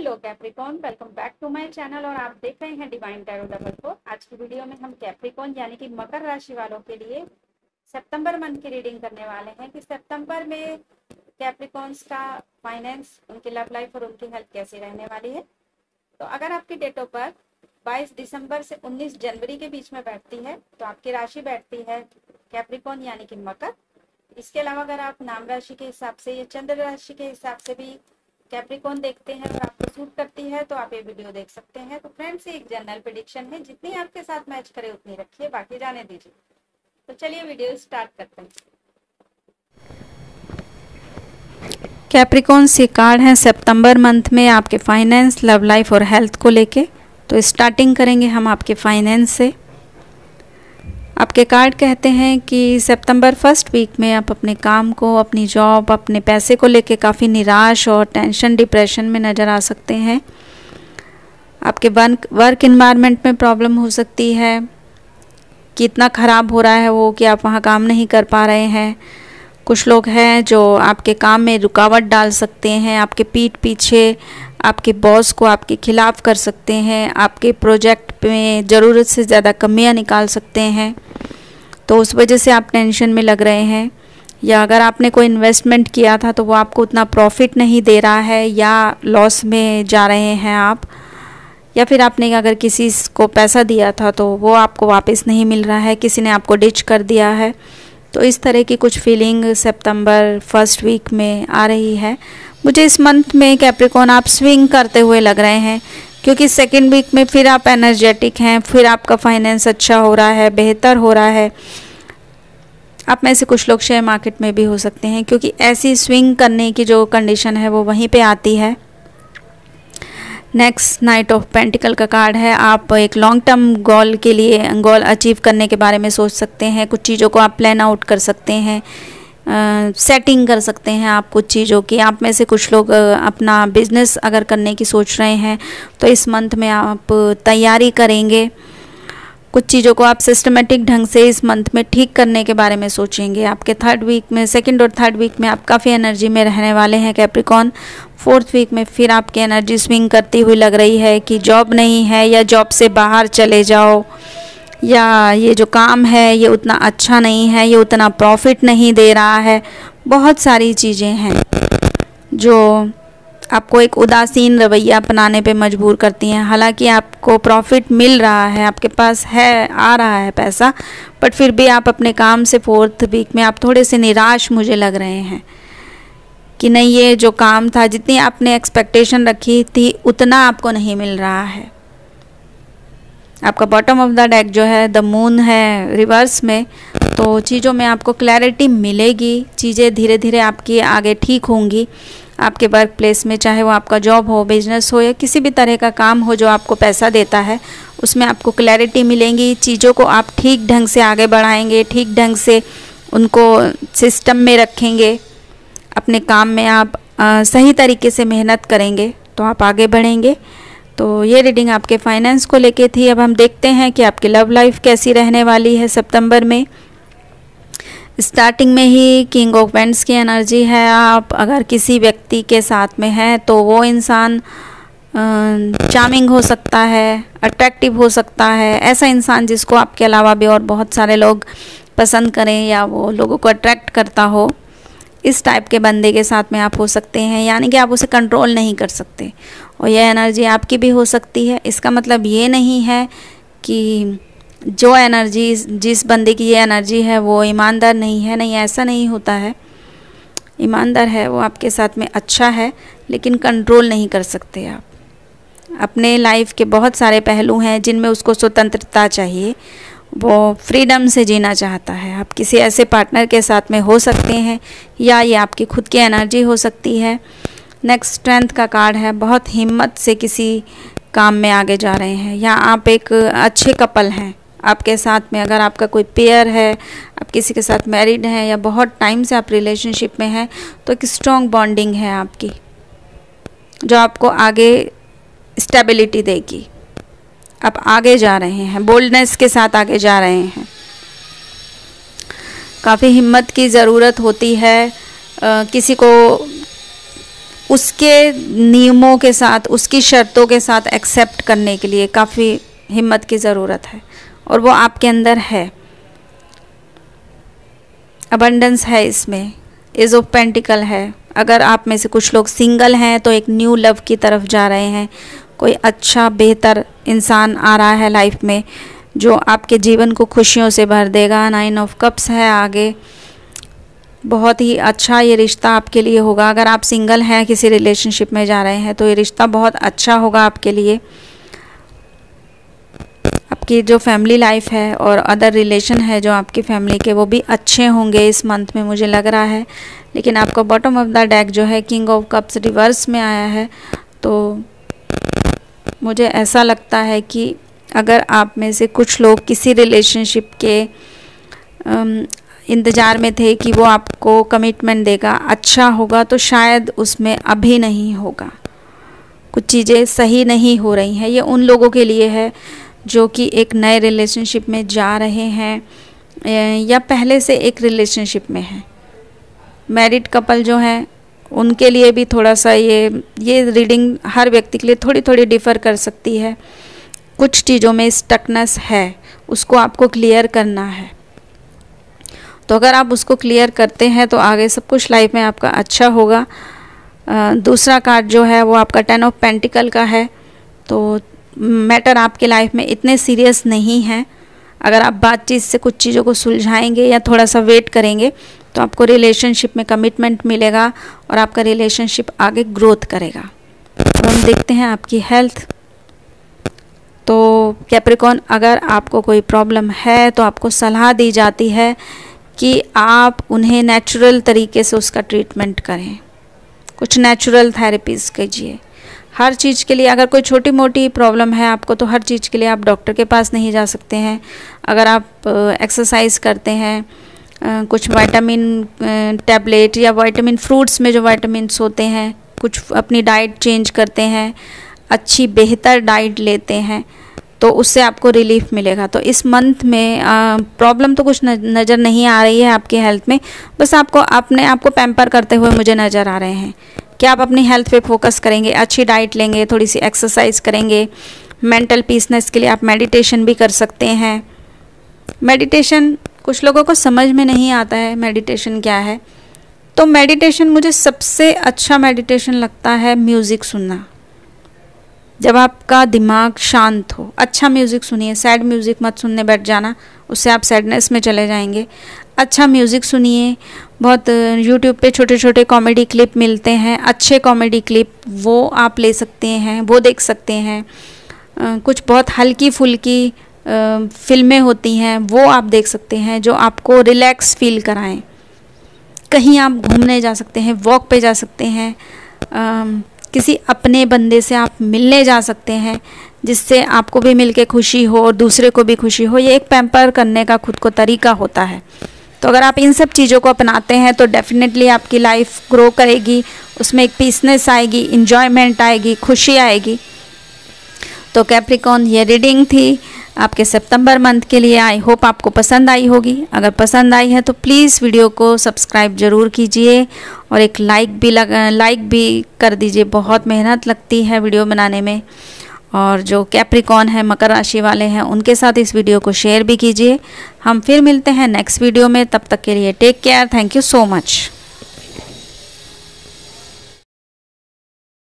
Hello Capricorn welcome back to my channel और आप देख रहे हैं डिवाइन टैरो डबल फोर। आज की वीडियो में हम कैप्रिकॉन यानी कि मकर राशि वालों के लिए सितंबर मंथ की रीडिंग करने वाले हैं कि सितंबर में कैप्रिकॉन्स का फाइनेंस, उनकी लव लाइफ और उनकी हेल्थ कैसी रहने वाली है। तो अगर आपकी डेट ऑफ़ बर्थ 22 दिसंबर से 19 जनवरी के बीच में बैठती है तो आपकी राशि बैठती है कैप्रिकॉन यानी कि मकर। इसके अलावा अगर आप नाम राशि के हिसाब से या चंद्र राशि के हिसाब से भी कैप्रिकॉन देखते हैं और आपको सूट करती है तो आप ये वीडियो देख सकते हैं। तो फ्रेंड्स एक जनरल प्रिडिक्शन है। जितनी आपके साथ मैच करे, उतनी रखिए, बाकी जाने दीजिए। तो चलिए वीडियो स्टार्ट करते हैं। कैप्रिकॉन से कार्ड हैं सितंबर मंथ में आपके फाइनेंस लव लाइफ और हेल्थ को लेके। तो स्टार्टिंग करेंगे हम आपके फाइनेंस से। आपके कार्ड कहते हैं कि सितंबर फ़र्स्ट वीक में आप अपने काम को, अपनी जॉब अपने पैसे को लेके काफ़ी निराश और टेंशन डिप्रेशन में नज़र आ सकते हैं। आपके वर्क वर्क इन्वायरमेंट में प्रॉब्लम हो सकती है। कि इतना ख़राब हो रहा है वो कि आप वहाँ काम नहीं कर पा रहे हैं। कुछ लोग हैं जो आपके काम में रुकावट डाल सकते हैं, आपके पीठ पीछे, आपके बॉस को आपके खिलाफ कर सकते हैं, आपके प्रोजेक्ट में ज़रूरत से ज़्यादा कमियाँ निकाल सकते हैं। तो उस वजह से आप टेंशन में लग रहे हैं। या अगर आपने कोई इन्वेस्टमेंट किया था तो वो आपको उतना प्रॉफिट नहीं दे रहा है या लॉस में जा रहे हैं आप। या फिर आपने अगर किसी को पैसा दिया था तो वो आपको वापस नहीं मिल रहा है, किसी ने आपको डिच कर दिया है। तो इस तरह की कुछ फीलिंग सितंबर फ़र्स्ट वीक में आ रही है। मुझे इस मंथ में कैप्रिकॉन आप स्विंग करते हुए लग रहे हैं। क्योंकि सेकेंड वीक में फिर आप एनर्जेटिक हैं, फिर आपका फाइनेंस अच्छा हो रहा है, बेहतर हो रहा है। आप में से कुछ लोग शेयर मार्केट में भी हो सकते हैं, क्योंकि ऐसी स्विंग करने की जो कंडीशन है, वो वहीं पे आती है। नेक्स्ट नाइट ऑफ़ पेंटिकल का कार्ड है। आप एक लॉन्ग टर्म गोल के लिए गोल अचीव करने के बारे में सोच सकते हैं, कुछ चीज़ों को आप प्लान आउट कर सकते हैं। सेटिंग कर सकते हैं आप कुछ चीज़ों की। आप में से कुछ लोग अपना बिज़नेस अगर करने की सोच रहे हैं तो इस मंथ में आप तैयारी करेंगे। कुछ चीज़ों को आप सिस्टमेटिक ढंग से इस मंथ में ठीक करने के बारे में सोचेंगे। आपके थर्ड वीक में सेकंड और थर्ड वीक में आप काफ़ी एनर्जी में रहने वाले हैं कैप्रिकॉन फोर्थ वीक में फिर आपकी एनर्जी स्विंग करती हुई लग रही है कि जॉब नहीं है या जॉब से बाहर चले जाओ। या ये जो काम है, ये उतना अच्छा नहीं है, ये उतना प्रॉफिट नहीं दे रहा है, बहुत सारी चीज़ें हैं जो आपको एक उदासीन रवैया अपनाने पे मजबूर करती हैं। हालाँकि आपको प्रॉफिट मिल रहा है, आपके पास है, आ रहा है पैसा बट फिर भी आप अपने काम से फोर्थ वीक में आप थोड़े से निराश मुझे लग रहे हैं कि नहीं, ये जो काम था, जितनी आपने एक्सपेक्टेशन रखी थी, उतना आपको नहीं मिल रहा है। आपका बॉटम ऑफ़ द डेक जो है द मून है रिवर्स में तो चीज़ों में आपको क्लैरिटी मिलेगी चीज़ें धीरे धीरे आपकी आगे ठीक होंगी। आपके वर्क प्लेस में चाहे वो आपका जॉब हो बिज़नेस हो या किसी भी तरह का काम हो जो आपको पैसा देता है उसमें आपको क्लैरिटी मिलेंगी चीज़ों को आप ठीक ढंग से आगे बढ़ाएँगे ठीक ढंग से उनको सिस्टम में रखेंगे अपने काम में आप आ, सही तरीके से मेहनत करेंगे तो आप आगे बढ़ेंगे। तो ये रीडिंग आपके फाइनेंस को लेके थी। अब हम देखते हैं कि आपकी लव लाइफ कैसी रहने वाली है सितंबर में। स्टार्टिंग में ही किंग ऑफ़ वेंट्स की एनर्जी है। आप अगर किसी व्यक्ति के साथ में हैं तो वो इंसान चार्मिंग हो सकता है अट्रैक्टिव हो सकता है। ऐसा इंसान जिसको आपके अलावा भी और बहुत सारे लोग पसंद करें या वो लोगों को अट्रैक्ट करता हो, इस टाइप के बंदे के साथ में आप हो सकते हैं। यानी कि आप उसे कंट्रोल नहीं कर सकते। और यह एनर्जी आपकी भी हो सकती है। इसका मतलब ये नहीं है कि जो एनर्जी, जिस बंदे की ये एनर्जी है, वो ईमानदार नहीं है, नहीं, ऐसा नहीं होता है। ईमानदार है, वो आपके साथ में अच्छा है, लेकिन कंट्रोल नहीं कर सकते आप। अपने लाइफ के बहुत सारे पहलू हैं जिनमें उसको स्वतंत्रता चाहिए। वो फ्रीडम से जीना चाहता है। आप किसी ऐसे पार्टनर के साथ में हो सकते हैं, या ये आपकी खुद की एनर्जी हो सकती है। नेक्स्ट स्ट्रेंथ का कार्ड है बहुत हिम्मत से किसी काम में आगे जा रहे हैं या आप एक अच्छे कपल हैं आपके साथ में अगर आपका कोई पेयर है आप किसी के साथ मैरिड हैं या बहुत टाइम से आप रिलेशनशिप में हैं तो एक स्ट्रॉन्ग बॉन्डिंग है आपकी जो आपको आगे स्टेबिलिटी देगी। आप आगे जा रहे हैं बोल्डनेस के साथ आगे जा रहे हैं। काफ़ी हिम्मत की ज़रूरत होती है आ, किसी को उसके नियमों के साथ, उसकी शर्तों के साथ एक्सेप्ट करने के लिए काफ़ी हिम्मत की ज़रूरत है। और वो आपके अंदर है। अबंडेंस है इसमें। इज़ ऑफ़ पेंटिकल है। अगर आप में से कुछ लोग सिंगल हैं तो एक न्यू लव की तरफ़ जा रहे हैं। कोई अच्छा बेहतर इंसान आ रहा है लाइफ में, जो आपके जीवन को खुशियों से भर देगा। नाइन ऑफ़ कप्स है आगे। बहुत ही अच्छा ये रिश्ता आपके लिए होगा। अगर आप सिंगल हैं, किसी रिलेशनशिप में जा रहे हैं तो ये रिश्ता बहुत अच्छा होगा आपके लिए। आपकी जो फैमिली लाइफ है और अदर रिलेशन है जो आपकी फैमिली के, वो भी अच्छे होंगे इस मंथ में, मुझे लग रहा है। लेकिन आपका बॉटम ऑफ़ द डेक जो है किंग ऑफ़ कप्स रिवर्स में आया है। तो मुझे ऐसा लगता है कि अगर आप में से कुछ लोग किसी रिलेशनशिप के इंतज़ार में थे कि वो आपको कमिटमेंट देगा। अच्छा होगा तो शायद उसमें अभी नहीं होगा। कुछ चीज़ें सही नहीं हो रही हैं। ये उन लोगों के लिए है जो कि एक नए रिलेशनशिप में जा रहे हैं या पहले से एक रिलेशनशिप में हैं। मैरिड कपल जो हैं, उनके लिए भी थोड़ा सा ये ये रीडिंग हर व्यक्ति के लिए थोड़ी थोड़ी डिफ़र कर सकती है। कुछ चीज़ों में स्टकनेस है, उसको आपको क्लियर करना है। तो अगर आप उसको क्लियर करते हैं तो आगे सब कुछ लाइफ में आपका अच्छा होगा। दूसरा कार्ड जो है, वो आपका टेन ऑफ़ पेंटिकल का है। तो मैटर आपके लाइफ में इतने सीरियस नहीं हैं। अगर आप बातचीत से कुछ चीज़ों को सुलझाएँगे या थोड़ा सा वेट करेंगे तो आपको रिलेशनशिप में कमिटमेंट मिलेगा और आपका रिलेशनशिप आगे ग्रोथ करेगा। अब हम देखते हैं आपकी हेल्थ तो कैप्रिकॉन अगर आपको कोई प्रॉब्लम है तो आपको सलाह दी जाती है कि आप उन्हें नेचुरल तरीके से उसका ट्रीटमेंट करें। कुछ नेचुरल थेरेपीज़ कीजिए। हर चीज़ के लिए अगर कोई छोटी मोटी प्रॉब्लम है आपको तो हर चीज़ के लिए आप डॉक्टर के पास नहीं जा सकते हैं। अगर आप एक्सरसाइज करते हैं कुछ वाइटामिन टैबलेट या वाइटामिन फ्रूट्स में जो वाइटामस होते हैं, कुछ अपनी डाइट चेंज करते हैं, अच्छी बेहतर डाइट लेते हैं तो उससे आपको रिलीफ मिलेगा। तो इस मंथ में प्रॉब्लम तो कुछ नज़र नहीं आ रही है आपकी हेल्थ में। बस आपको, अपने आप को पैम्पर करते हुए मुझे नज़र आ रहे हैं। कि आप अपनी हेल्थ पे फोकस करेंगे? अच्छी डाइट लेंगे थोड़ी सी एक्सरसाइज करेंगे। मेंटल पीसनेस के लिए आप मेडिटेशन भी कर सकते हैं। मेडिटेशन कुछ लोगों को समझ में नहीं आता है मेडिटेशन क्या है। तो मेडिटेशन मुझे सबसे अच्छा मेडिटेशन लगता है म्यूज़िक सुनना। जब आपका दिमाग शांत हो अच्छा म्यूज़िक सुनिए, सैड म्यूज़िक मत सुनने बैठ जाना, उससे आप सैडनेस में चले जाएँगे। अच्छा म्यूज़िक सुनिए, बहुत यूट्यूब पे छोटे छोटे कॉमेडी क्लिप मिलते हैं, अच्छे कॉमेडी क्लिप, वो आप ले सकते हैं, वो देख सकते हैं। कुछ बहुत हल्की फुल्की फ़िल्में होती हैं, वो आप देख सकते हैं, जो आपको रिलैक्स फील कराएँ। कहीं आप घूमने जा सकते हैं, वॉक पे जा सकते हैं किसी अपने बंदे से आप मिलने जा सकते हैं, जिससे आपको भी मिल के खुशी हो और दूसरे को भी खुशी हो, ये एक पैम्पर करने का खुद को तरीका होता है। तो अगर आप इन सब चीज़ों को अपनाते हैं तो डेफिनेटली आपकी लाइफ ग्रो करेगी, उसमें एक पीसनेस आएगी इन्जॉयमेंट आएगी, खुशी आएगी। तो कैप्रिकॉन ये रीडिंग थी। आपके सितंबर मंथ के लिए आई होप आपको पसंद आई होगी। अगर पसंद आई है तो प्लीज़ वीडियो को सब्सक्राइब ज़रूर कीजिए और एक लाइक भी लगा लाइक भी कर दीजिए। बहुत मेहनत लगती है वीडियो बनाने में। और जो कैप्रिकॉन है, मकर राशि वाले हैं, उनके साथ इस वीडियो को शेयर भी कीजिए। हम फिर मिलते हैं नेक्स्ट वीडियो में। तब तक के लिए take care thank you so much